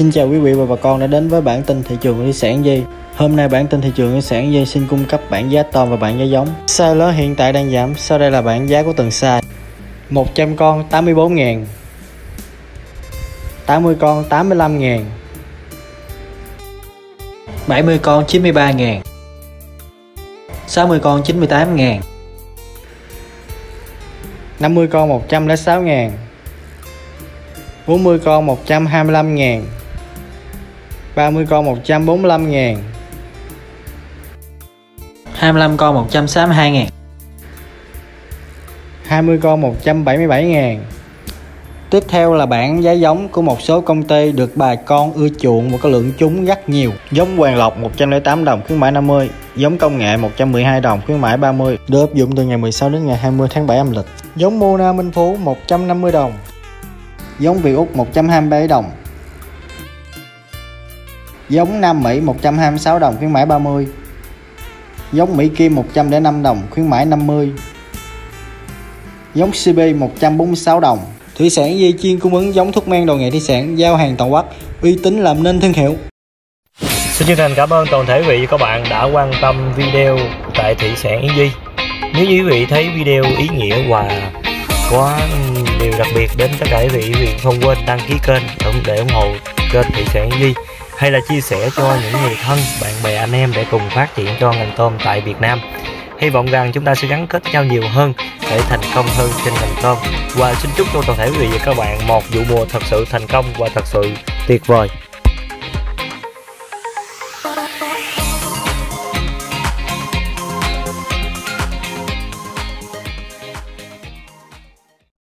Xin chào quý vị và bà con đã đến với bản tin thị trường thủy sản dây. Hôm nay bản tin thị trường thủy sản dây xin cung cấp bảng giá tôm và bảng giá giống. Size lớn hiện tại đang giảm, sau đây là bảng giá của từng size. 100 con 84 ngàn 80 con 85 ngàn 70 con 93 ngàn 60 con 98 ngàn 50 con 106 ngàn 40 con 125 ngàn 30 con 145 ngàn 25 con 162 ngàn 20 con 177 ngàn Tiếp theo là bảng giá giống của một số công ty được bà con ưa chuộng và có lượng chúng rất nhiều. Giống Hoàng Lộc 108 đồng khuyến mãi 50, giống công nghệ 112 đồng khuyến mãi 30, được áp dụng từ ngày 16 đến ngày 20 tháng 7 âm lịch. Giống Mona Minh Phú 150 đồng. Giống Việt Úc 127 đồng. Giống Nam Mỹ 126 đồng khuyến mãi 30. Giống Mỹ Kim 105 đồng khuyến mãi 50. Giống CB 146 đồng Thủy sản dây chiên cung ứng giống thuốc men đồ nghề thủy sản giao hàng toàn quốc, uy tín làm nên thương hiệu. Xin chân thành cảm ơn toàn thể quý vị và các bạn đã quan tâm video tại Thủy sản Yến Di. Nếu như quý vị thấy video ý nghĩa và có điều đặc biệt đến tất cả quý vị, quý vị không quên đăng ký kênh để ủng hộ kênh Thủy sản Yến Di hay là chia sẻ cho những người thân, bạn bè, anh em để cùng phát triển cho ngành tôm tại Việt Nam. Hy vọng rằng chúng ta sẽ gắn kết nhau nhiều hơn để thành công hơn trên ngành tôm. Và xin chúc cho toàn thể quý vị và các bạn một vụ mùa thật sự thành công và thật sự tuyệt vời.